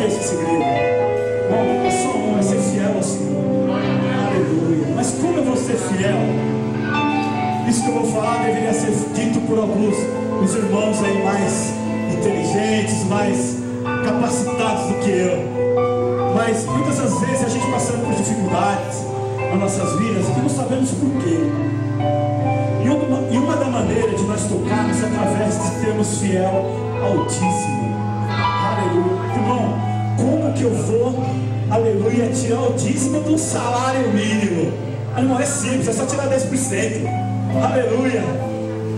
que é esse segredo? Bom, é só um, é ser fiel ao Senhor. Aleluia. Mas como eu vou ser fiel? Isso que eu vou falar deveria ser dito por alguns os irmãos aí mais inteligentes, mais capacitados do que eu. Mas muitas das vezes a gente passando por dificuldades nas nossas vidas e não sabemos por quê. E uma, e uma da maneira de nós tocarmos é através de termos fiel ao Altíssimo. Aleluia. Irmão, como que eu vou, aleluia, tirar o dízimo do salário mínimo? Ah, Irmão, é simples, é só tirar 10%. Aleluia.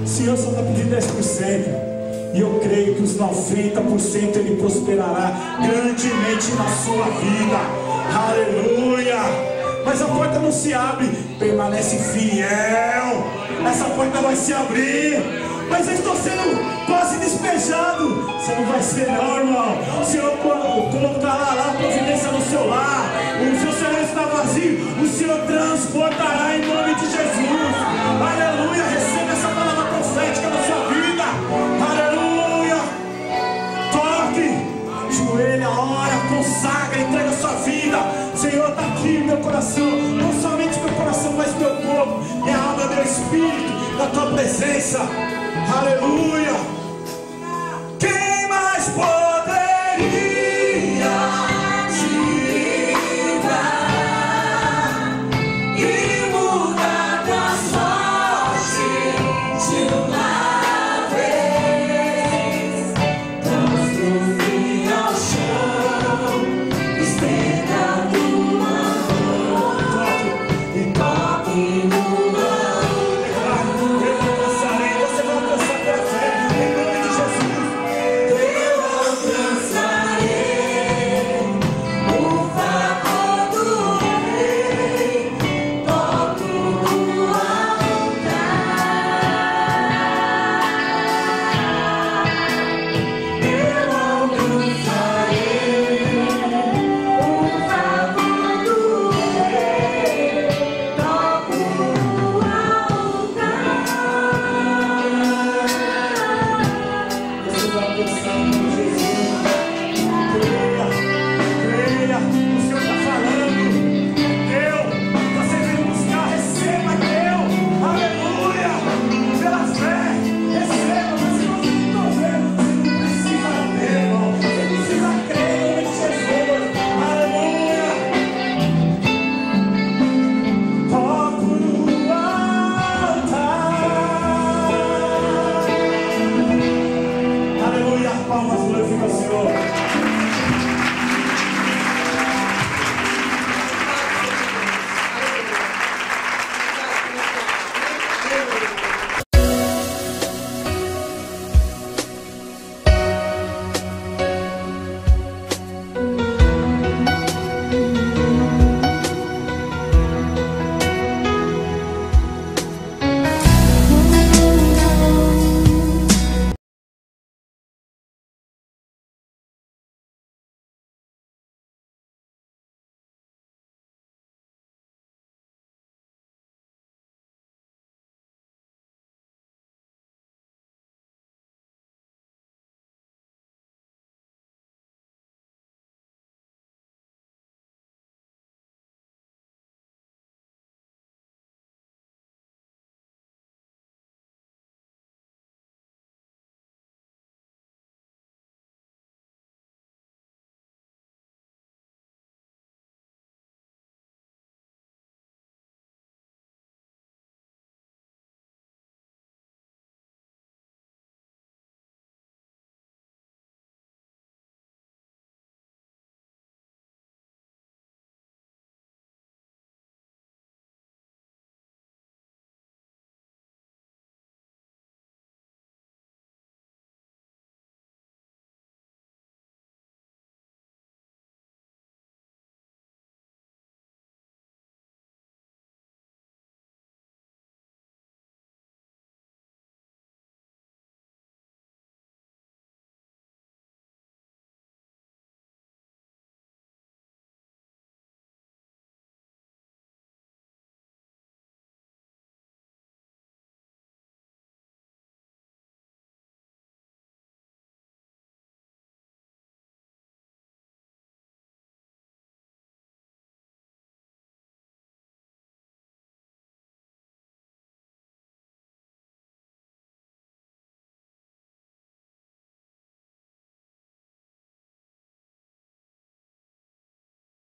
O Senhor só está pedindo 10%. E eu creio que os 90% Ele prosperará grandemente na sua vida. Aleluia. Mas a porta não se abre. Permanece fiel. Essa porta vai se abrir. Mas eu estou sendo quase despejado. Você não vai ser, não, tua presença. Aleluia.